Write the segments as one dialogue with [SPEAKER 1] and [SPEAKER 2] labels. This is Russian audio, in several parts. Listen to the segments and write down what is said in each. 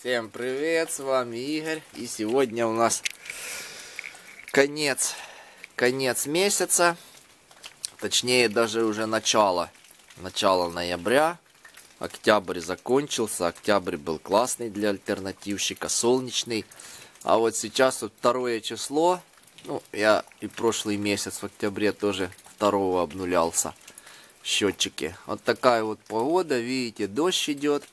[SPEAKER 1] Всем привет, с вами Игорь. И сегодня у нас конец, конец месяца. Точнее, даже уже начало, начало ноября. Октябрь закончился. Октябрь был классный для альтернативщика, солнечный. А вот сейчас вот второе число. Ну, я и прошлый месяц в октябре тоже второго обнулялся. Счетчики. Вот такая вот погода, видите, дождь идет.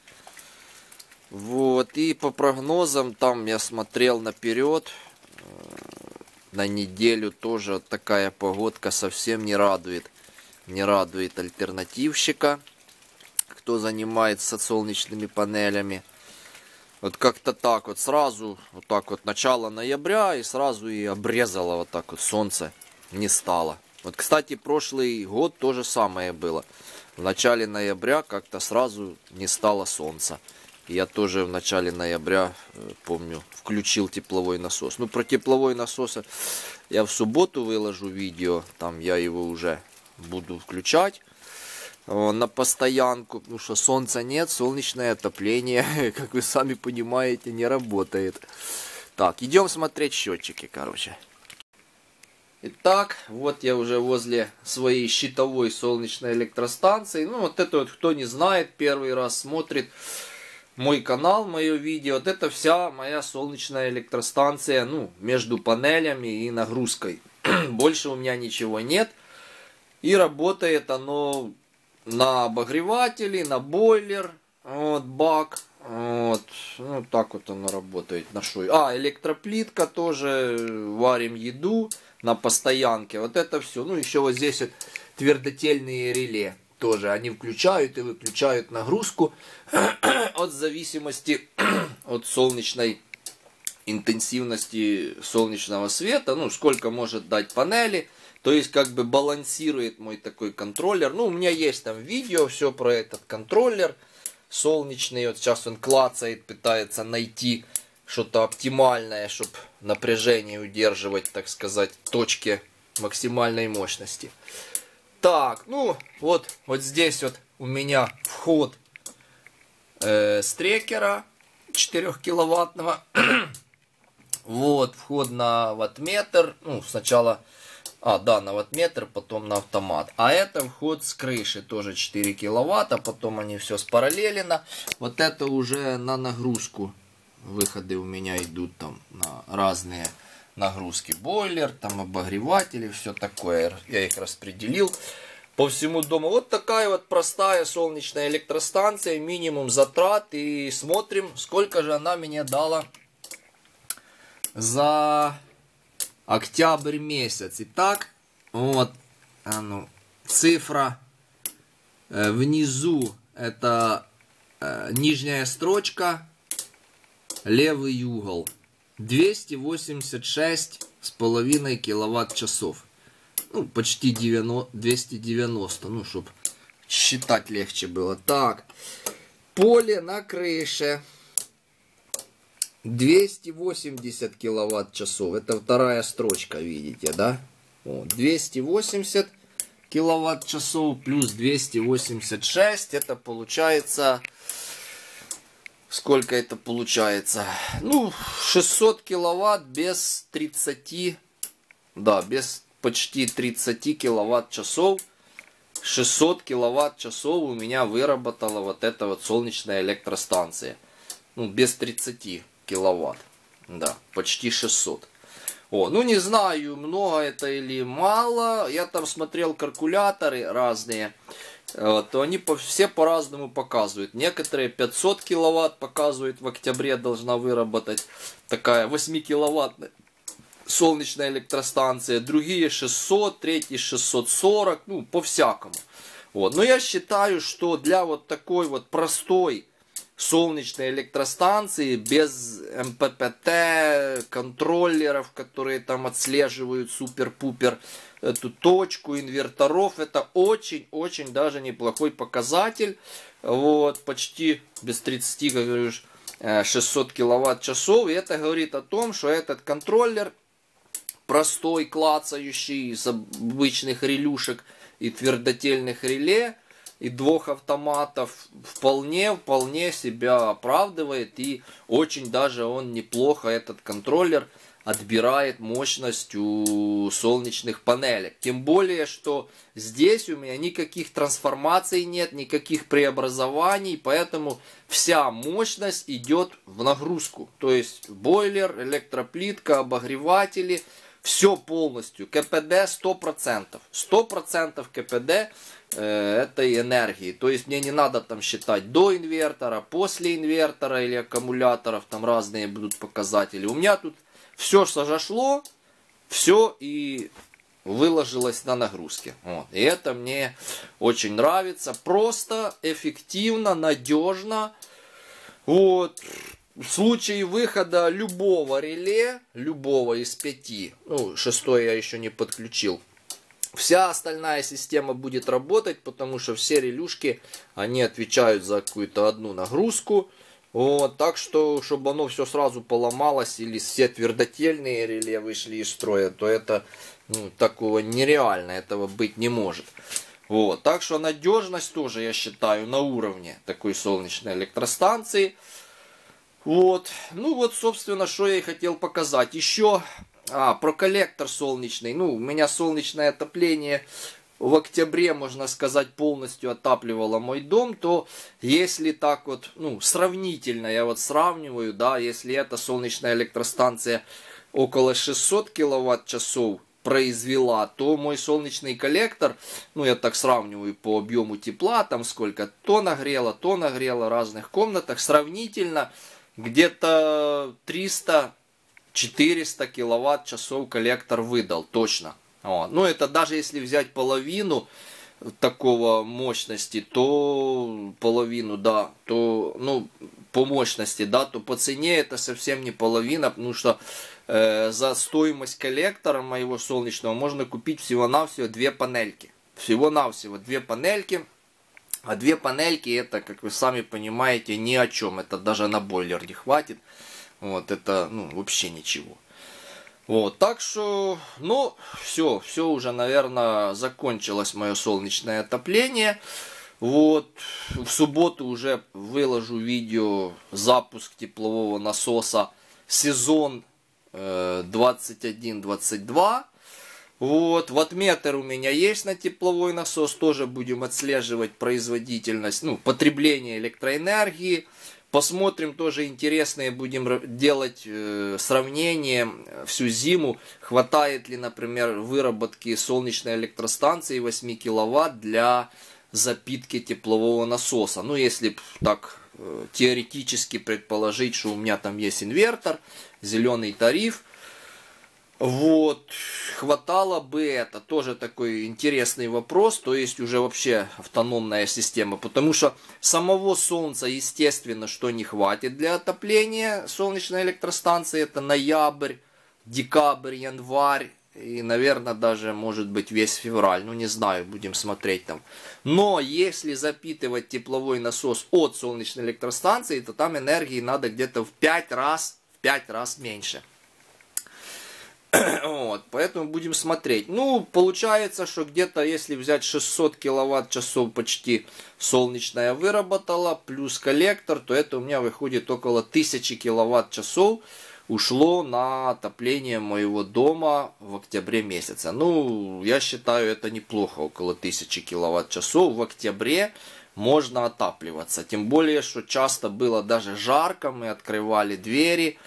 [SPEAKER 1] Вот, и по прогнозам, там я смотрел наперед, э, на неделю тоже такая погодка совсем не радует. Не радует альтернативщика, кто занимается солнечными панелями. Вот как-то так вот сразу, вот так вот начало ноября и сразу и обрезало вот так вот солнце не стало. Вот, кстати, прошлый год то же самое было. В начале ноября как-то сразу не стало солнца. Я тоже в начале ноября, э, помню, включил тепловой насос. Ну, про тепловой насос я в субботу выложу видео. Там я его уже буду включать на постоянку, потому что солнца нет, солнечное отопление, как вы сами понимаете, не работает. Так, идем смотреть счетчики, короче. Итак, вот я уже возле своей щитовой солнечной электростанции. Ну, вот это вот, кто не знает, первый раз смотрит мой канал, мое видео. Вот это вся моя солнечная электростанция, ну, между панелями и нагрузкой. Больше у меня ничего нет. И работает оно на обогревателе, на бойлер, вот, бак. Вот, ну так вот оно работает на шой. А, электроплитка тоже, варим еду на постоянке. Вот это все. Ну, еще вот здесь вот твердотельные реле тоже. Они включают и выключают нагрузку от зависимости от солнечной интенсивности солнечного света. Ну, сколько может дать панели. То есть, как бы балансирует мой такой контроллер. Ну, у меня есть там видео все про этот контроллер солнечный. Вот сейчас он клацает, пытается найти что-то оптимальное, чтобы напряжение удерживать, так сказать, точки максимальной мощности. Так, ну, вот, вот здесь вот у меня вход э, с трекера 4 киловаттного. вот, вход на ваттметр. Ну, сначала, а, да, на ваттметр, потом на автомат. А это вход с крыши, тоже 4 киловатта. Потом они все спараллелено. Вот это уже на нагрузку выходы у меня идут там на разные нагрузки. Бойлер, там обогреватели, все такое. Я их распределил по всему дому. Вот такая вот простая солнечная электростанция, минимум затрат. И смотрим, сколько же она мне дала за октябрь месяц. Итак, вот а ну, цифра э, внизу это э, нижняя строчка левый угол. 286 с половиной киловатт часов. Ну, почти 90, 290, ну, чтобы считать легче было. Так, поле на крыше. 280 киловатт часов. Это вторая строчка, видите, да? Вот, 280 киловатт часов плюс 286. Это получается Сколько это получается? Ну, 600 киловатт без 30, да, без почти 30 киловатт часов. 600 киловатт часов у меня выработала вот эта вот солнечная электростанция. Ну, без 30 киловатт. Да, почти 600. О, ну не знаю, много это или мало. Я там смотрел калькуляторы разные то они все по-разному показывают. Некоторые 500 киловатт показывают, в октябре должна выработать такая 8 киловаттная солнечная электростанция, другие 600, третьи 640, ну, по-всякому. Вот. Но я считаю, что для вот такой вот простой солнечной электростанции без МППТ, контроллеров, которые там отслеживают супер-пупер эту точку инверторов. Это очень-очень даже неплохой показатель. Вот, почти без 30, как говоришь, 600 киловатт часов. И это говорит о том, что этот контроллер простой, клацающий из обычных релюшек и твердотельных реле, и двух автоматов вполне, вполне себя оправдывает. И очень даже он неплохо, этот контроллер, отбирает мощность у солнечных панелек. Тем более, что здесь у меня никаких трансформаций нет, никаких преобразований, поэтому вся мощность идет в нагрузку. То есть бойлер, электроплитка, обогреватели, все полностью. КПД 100%. 100% КПД этой энергии. То есть мне не надо там считать до инвертора, после инвертора или аккумуляторов, там разные будут показатели. У меня тут все зашло, все и выложилось на нагрузке. Вот. И это мне очень нравится. Просто, эффективно, надежно. Вот. В случае выхода любого реле, любого из пяти, ну, шестой я еще не подключил, вся остальная система будет работать, потому что все релюшки, они отвечают за какую-то одну нагрузку. Вот, так что, чтобы оно все сразу поломалось или все твердотельные реле вышли из строя, то это ну, такого нереально, этого быть не может. Вот, так что надежность тоже, я считаю, на уровне такой солнечной электростанции. Вот, ну вот, собственно, что я и хотел показать. Еще а, про коллектор солнечный. Ну, у меня солнечное отопление в октябре, можно сказать, полностью отапливала мой дом, то если так вот, ну, сравнительно, я вот сравниваю, да, если эта солнечная электростанция около 600 киловатт-часов произвела, то мой солнечный коллектор, ну, я так сравниваю по объему тепла, там сколько, то нагрело, то нагрело в разных комнатах, сравнительно где-то 300-400 киловатт-часов коллектор выдал, точно. Вот. Ну, это даже если взять половину такого мощности, то половину, да, то, ну, по мощности, да, то по цене это совсем не половина, потому что э, за стоимость коллектора моего солнечного можно купить всего-навсего две панельки. Всего-навсего две панельки. А две панельки это, как вы сами понимаете, ни о чем. Это даже на бойлер не хватит. Вот, это, ну, вообще ничего. Вот, так что, ну, все, все уже, наверное, закончилось мое солнечное отопление. Вот, в субботу уже выложу видео запуск теплового насоса сезон э, 21-22. Вот, ватметр у меня есть на тепловой насос, тоже будем отслеживать производительность, ну, потребление электроэнергии. Посмотрим тоже интересные, будем делать э, сравнение всю зиму, хватает ли, например, выработки солнечной электростанции 8 киловатт для запитки теплового насоса. Ну, если так э, теоретически предположить, что у меня там есть инвертор, зеленый тариф, вот, хватало бы это, тоже такой интересный вопрос, то есть уже вообще автономная система, потому что самого солнца, естественно, что не хватит для отопления солнечной электростанции, это ноябрь, декабрь, январь, и, наверное, даже, может быть, весь февраль, ну, не знаю, будем смотреть там. Но если запитывать тепловой насос от солнечной электростанции, то там энергии надо где-то в 5 раз, в 5 раз меньше. Вот, поэтому будем смотреть. Ну, получается, что где-то, если взять 600 киловатт-часов почти солнечная выработала, плюс коллектор, то это у меня выходит около 1000 киловатт-часов ушло на отопление моего дома в октябре месяце. Ну, я считаю, это неплохо, около 1000 киловатт-часов в октябре можно отапливаться. Тем более, что часто было даже жарко, мы открывали двери,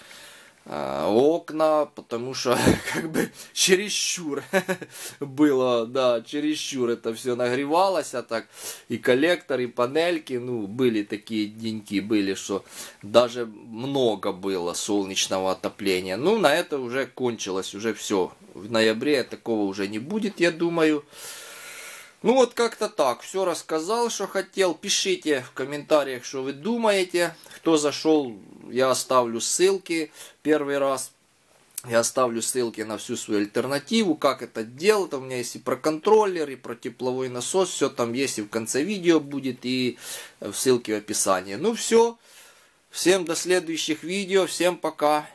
[SPEAKER 1] окна, потому что как бы чересчур было, да, чересчур это все нагревалось, а так и коллектор, и панельки, ну, были такие деньки, были, что даже много было солнечного отопления. Ну, на это уже кончилось, уже все. В ноябре такого уже не будет, я думаю. Ну вот как-то так, все рассказал, что хотел. Пишите в комментариях, что вы думаете. Кто зашел, я оставлю ссылки первый раз. Я оставлю ссылки на всю свою альтернативу, как это делать. У меня есть и про контроллер, и про тепловой насос. Все там есть и в конце видео будет, и в ссылке в описании. Ну все. Всем до следующих видео. Всем пока.